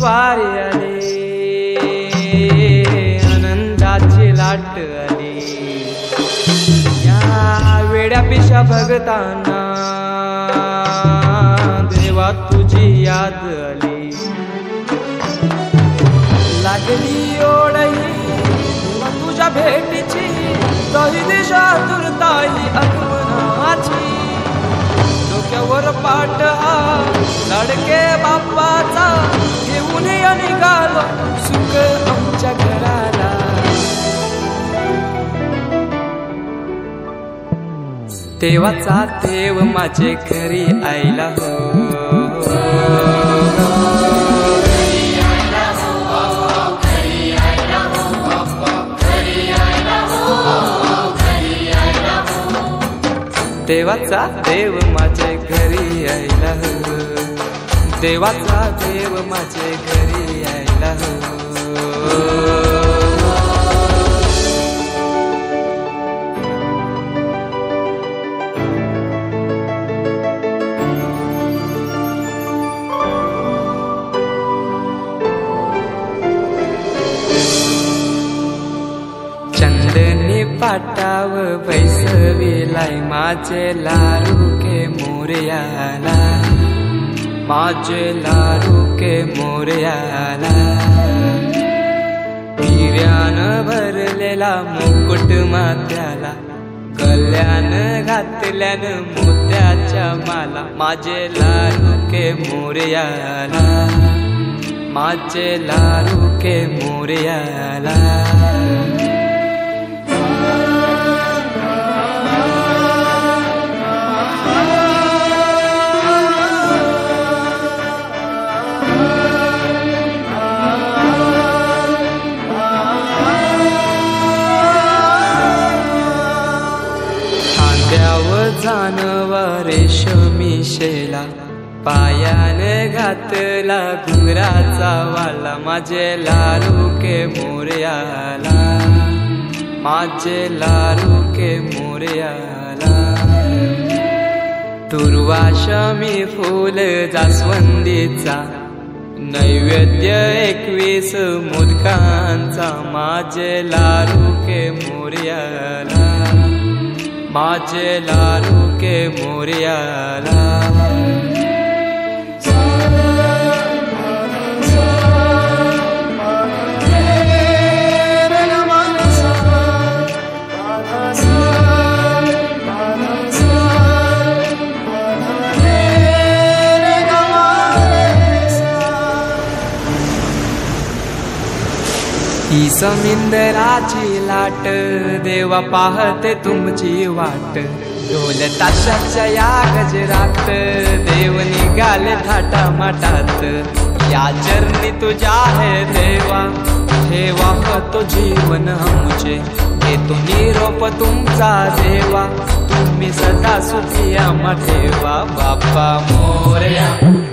स्वार आले आनंदाची लाट आली. या वेड्यापेक्षा भगताना देवा तुझी याद आली. लागली ओढही तुझ्या भेटीची दही दिशा तुरताई अकमनाची डोक्यावर पाठ लडके बाप्पा देवाचा देव माझे घरी आईला हो. देवाचा देव माझे घरी आईला हो. देवाचा देव माझे घरी आईला हो. पाटाव बैसविलाय माझे लारू के मोर्याला. माझे लारू के मोर्याला. हिऱ्यान भरलेला मुकुट मात्याला कल्याण घातल्यान मोत्याच्या माला. माझे लारू के मोर्याला. माझे लारू के मोर्याला. मानवा रेशमी शेला पायाने घातला गुराचा वाला. माझे लारू के मोर्याला. माझे लारू के मोर्याला. दुर्वाशमी फुल जास्वंदीचा. नैवेद्य एकवीस मुदकांचा. माझे लारू के मोर्याला. माझे लारू के मोर्याला समिंदराची लाट देवा पाहते तुमची वाट. ढोल ताशाच्या या गजरात देव निघाले थाटा माटात या चरणी तुझ्या आहे देवा ठेवा तो जीवन आमचे. घेतो निरोप तुमचा देवा तुम्ही सदा सुखी मठेवा बाप्पा बाप्पा मोरया.